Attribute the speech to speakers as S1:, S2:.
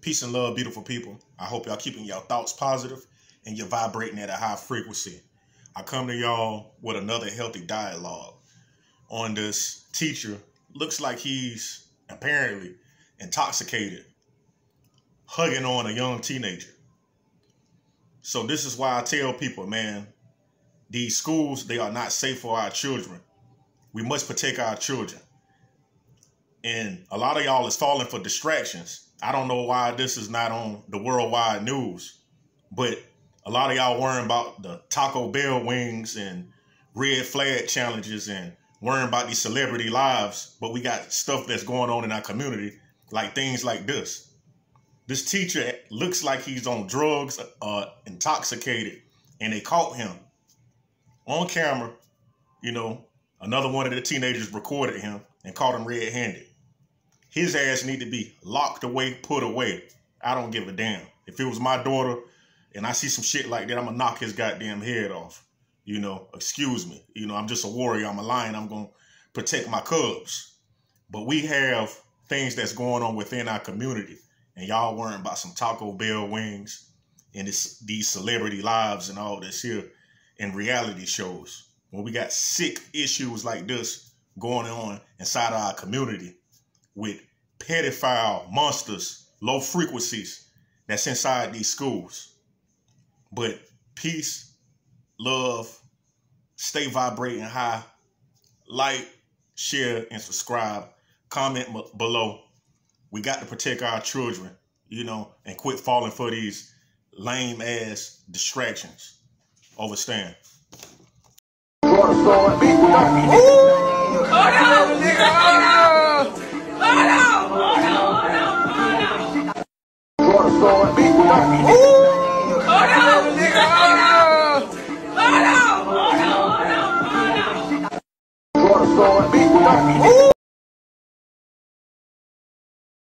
S1: Peace and love, beautiful people. I hope y'all keeping y'all thoughts positive and you're vibrating at a high frequency. I come to y'all with another healthy dialogue on this teacher. Looks like he's apparently intoxicated, hugging on a young teenager. So this is why I tell people, man, these schools, they are not safe for our children. We must protect our children. And a lot of y'all is falling for distractions. I don't know why this is not on the worldwide news, but a lot of y'all worrying about the Taco Bell wings and red flag challenges and worrying about these celebrity lives, but we got stuff that's going on in our community, like things like this. This teacher looks like he's on drugs, uh, intoxicated, and they caught him on camera. You know, another one of the teenagers recorded him and caught him red-handed. His ass need to be locked away, put away. I don't give a damn. If it was my daughter and I see some shit like that, I'm gonna knock his goddamn head off. You know, excuse me. You know, I'm just a warrior. I'm a lion. I'm gonna protect my cubs. But we have things that's going on within our community, and y'all worrying about some Taco Bell wings and this, these celebrity lives and all this here in reality shows. When we got sick issues like this going on inside our community with pedophile monsters, low frequencies that's inside these schools. But peace, love, stay vibrating high. Like, share, and subscribe. Comment below. We got to protect our children, you know, and quit falling for these lame ass distractions. Overstand.
S2: Ooh. Ooh.